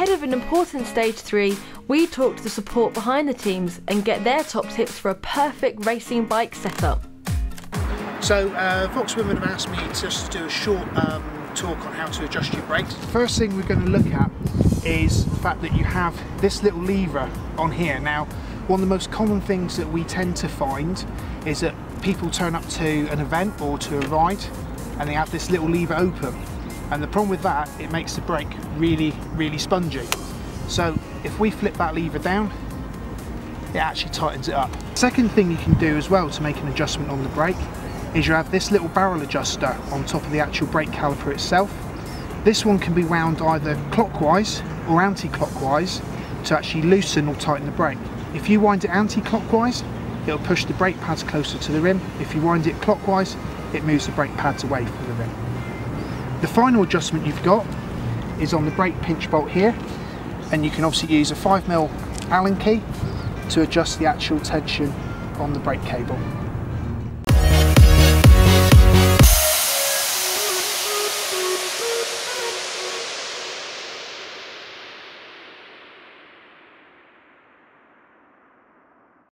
live an important stage 3, we talk to the support behind the teams and get their top tips for a perfect racing bike setup. So, uh, Voxwomen have asked me just to do a short um, talk on how to adjust your brakes. First thing we're going to look at is the fact that you have this little lever on here. Now, one of the most common things that we tend to find is that people turn up to an event or to a ride and they have this little lever open. And the problem with that, it makes the brake really, really spongy. So if we flip that lever down, it actually tightens it up. Second thing you can do as well to make an adjustment on the brake is you have this little barrel adjuster on top of the actual brake caliper itself. This one can be wound either clockwise or anti-clockwise to actually loosen or tighten the brake. If you wind it anti-clockwise, it'll push the brake pads closer to the rim. If you wind it clockwise, it moves the brake pads away from the rim. The final adjustment you've got is on the brake pinch bolt here, and you can obviously use a 5mm Allen key to adjust the actual tension on the brake cable.